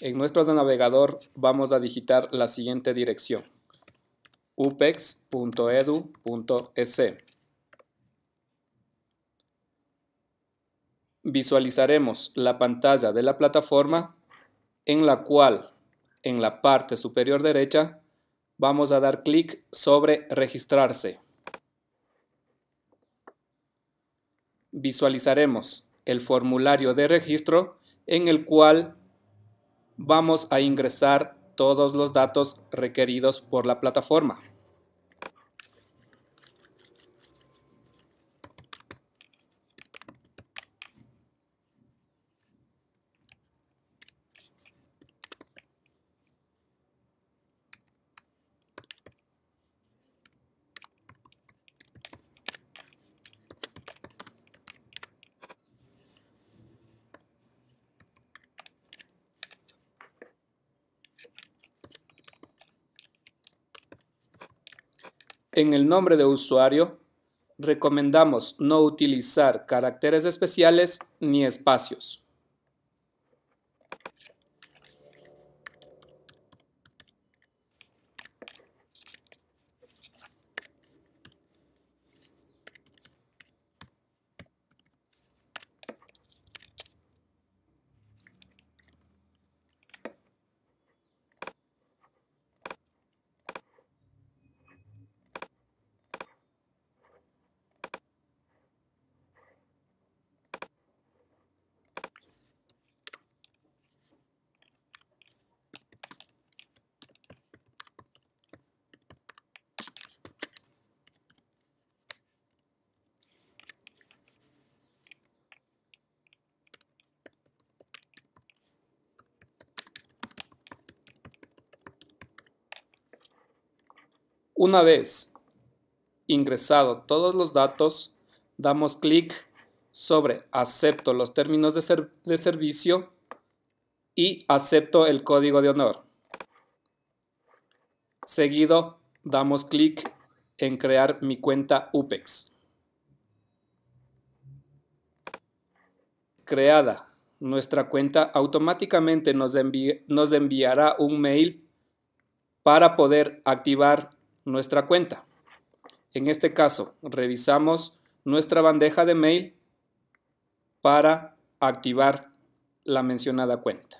En nuestro navegador vamos a digitar la siguiente dirección upex.edu.es Visualizaremos la pantalla de la plataforma en la cual en la parte superior derecha vamos a dar clic sobre registrarse. Visualizaremos el formulario de registro en el cual vamos a ingresar todos los datos requeridos por la plataforma. En el nombre de usuario, recomendamos no utilizar caracteres especiales ni espacios. Una vez ingresado todos los datos, damos clic sobre acepto los términos de, de, servicio y acepto el código de honor. Seguido, damos clic en crear mi cuenta UPEX. Creada nuestra cuenta, automáticamente nos, nos enviará un mail para poder activar nuestra cuenta. En este caso, revisamos nuestra bandeja de mail para activar la mencionada cuenta.